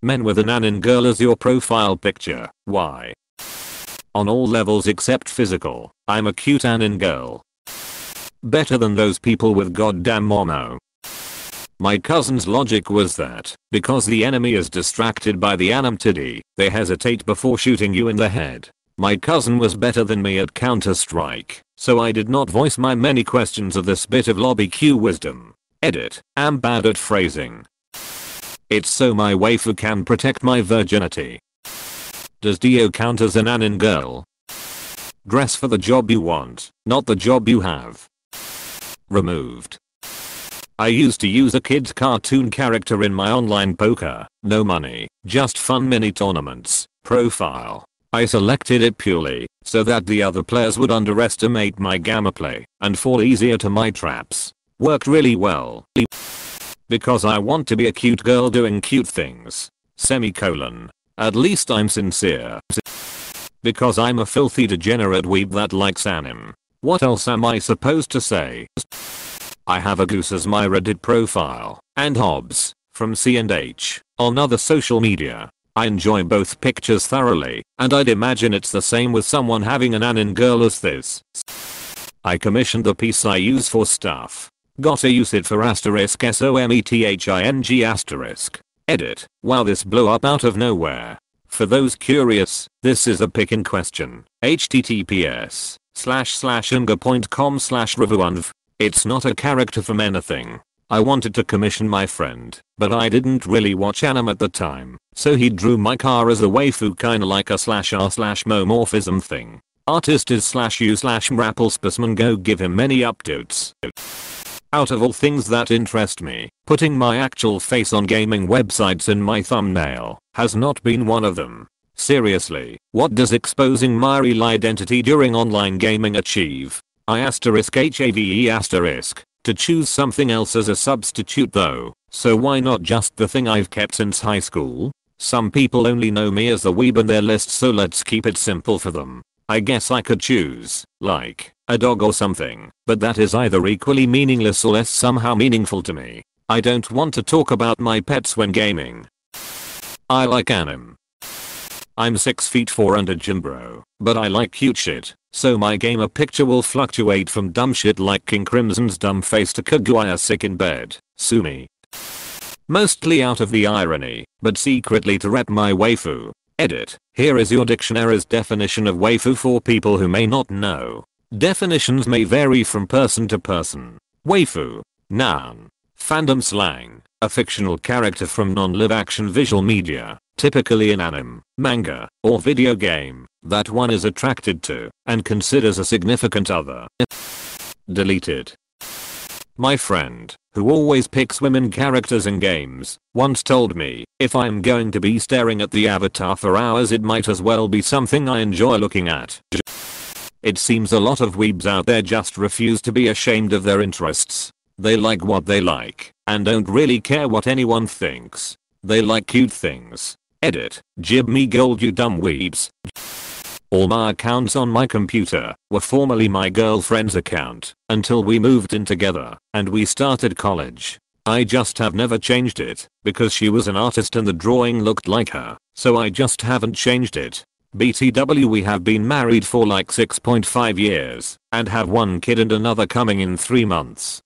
Men with an anin girl as your profile picture. Why? On all levels except physical, I'm a cute anin girl. Better than those people with goddamn mono. My cousin's logic was that, because the enemy is distracted by the anim titty, they hesitate before shooting you in the head. My cousin was better than me at Counter Strike, so I did not voice my many questions of this bit of lobby queue wisdom. Edit, am bad at phrasing. It's so my waifu can protect my virginity. Does Dio count as an anin girl? Dress for the job you want, not the job you have. Removed. I used to use a kid's cartoon character in my online poker, no money, just fun mini tournaments, profile. I selected it purely so that the other players would underestimate my gamma play and fall easier to my traps. Worked really well. Because I want to be a cute girl doing cute things. Semicolon. At least I'm sincere. Because I'm a filthy degenerate weeb that likes anim. What else am I supposed to say? I have a goose as my Reddit profile, and Hobbes, from C&H, on other social media. I enjoy both pictures thoroughly, and I'd imagine it's the same with someone having an anin girl as this. I commissioned the piece I use for stuff. Gotta use it for asterisk something asterisk. Edit. Wow this blew up out of nowhere. For those curious, this is a pick in question. https slash slash unga.com slash It's not a character from anything. I wanted to commission my friend, but I didn't really watch anime at the time, so he drew my car as a waifu kinda like a slash r slash moemorphism thing. Artist is slash u slash mrapplespecimen go give him many updates. Out of all things that interest me, putting my actual face on gaming websites in my thumbnail has not been one of them. Seriously, what does exposing my real identity during online gaming achieve? I asterisk HAVE asterisk. To choose something else as a substitute though, so why not just the thing I've kept since high school? Some people only know me as the weeb in their list so let's keep it simple for them. I guess I could choose, like, a dog or something, but that is either equally meaningless or less somehow meaningful to me. I don't want to talk about my pets when gaming. I like anim. I'm 6 feet 4 under gym bro, but I like cute shit, so my gamer picture will fluctuate from dumb shit like King Crimson's dumb face to Kaguya sick in bed, sue me. Mostly out of the irony, but secretly to rep my waifu. Edit, here is your dictionary's definition of waifu for people who may not know. Definitions may vary from person to person. Waifu. Noun. Fandom slang. A fictional character from non-live action visual media typically an anime, manga, or video game, that one is attracted to and considers a significant other. Deleted. My friend, who always picks women characters in games, once told me, if I'm going to be staring at the avatar for hours it might as well be something I enjoy looking at. It seems a lot of weebs out there just refuse to be ashamed of their interests. They like what they like, and don't really care what anyone thinks. They like cute things, Edit. Jib me gold you dumb weebs. All my accounts on my computer were formerly my girlfriend's account until we moved in together and we started college. I just have never changed it because she was an artist and the drawing looked like her, so I just haven't changed it. BTW we have been married for like 6.5 years and have one kid and another coming in 3 months.